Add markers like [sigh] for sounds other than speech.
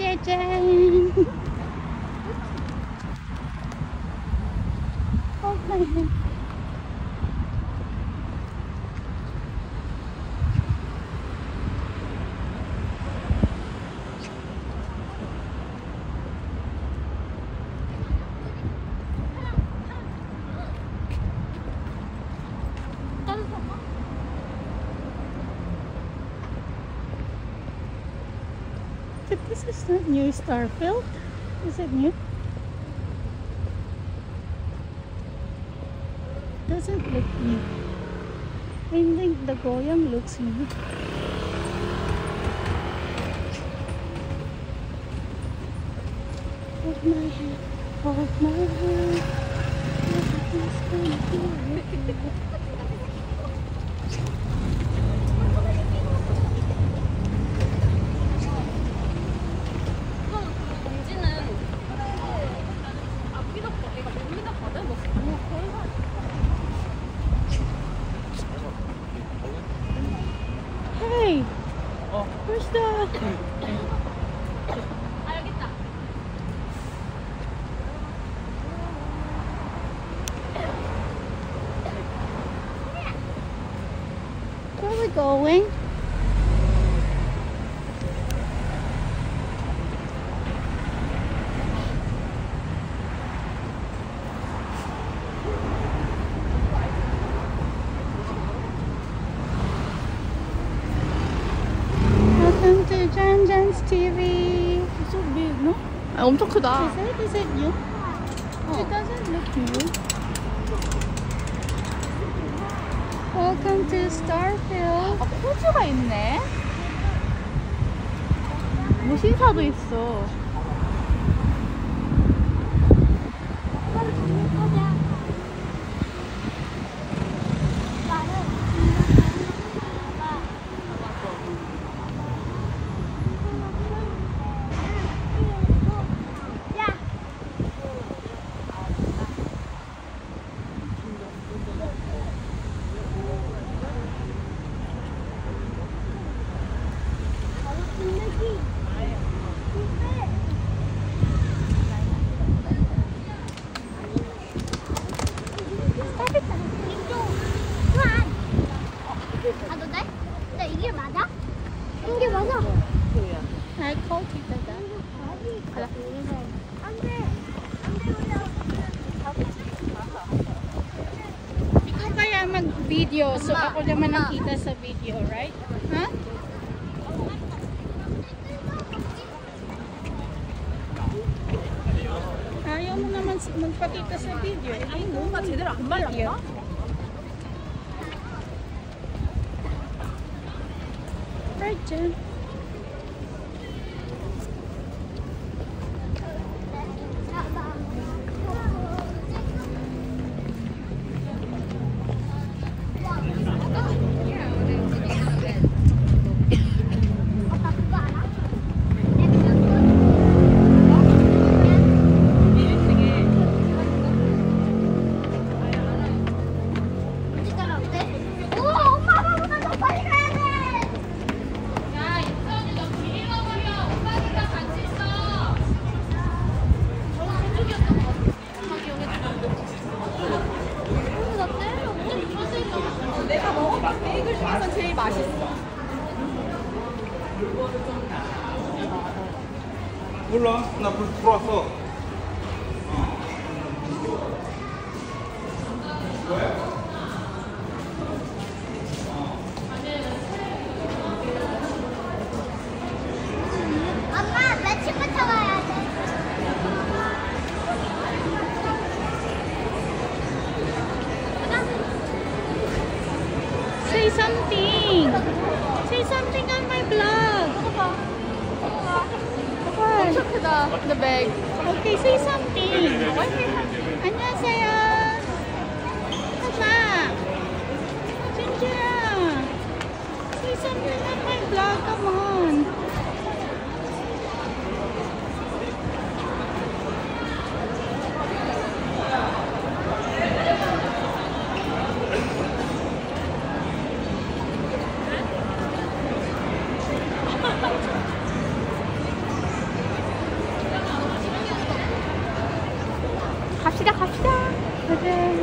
JJ. [laughs] oh, my But this is not new Starfield. Is it new? Doesn't look new. I think the Goyang looks new. Hold my hand, hold my hand. Where's the... 아 여기 있다 Where are we going? Jan's TV. It's so big, no? 아 엄청 크다 Is it? Is it new? It doesn't look new. Welcome to Starfield. 아 포즈가 있네 무신사도 있어 Ikaw kaya mag-video, so ako naman ang kita sa video, right? Ha? Huh? Ayaw mo naman magpakita sa video. Ay, no, consider ako malang, Right, Jen. 내가 먹어본 베이글 중에서 제일 맛있어. 몰라. 나 벌써 들어왔어 something. Say something on my vlog. What? 엄청 크다 The bag Okay, say something. 안녕하세요. 하자. 진짜. Say something on my vlog. Come on. 갑시다 갑시다. 가자.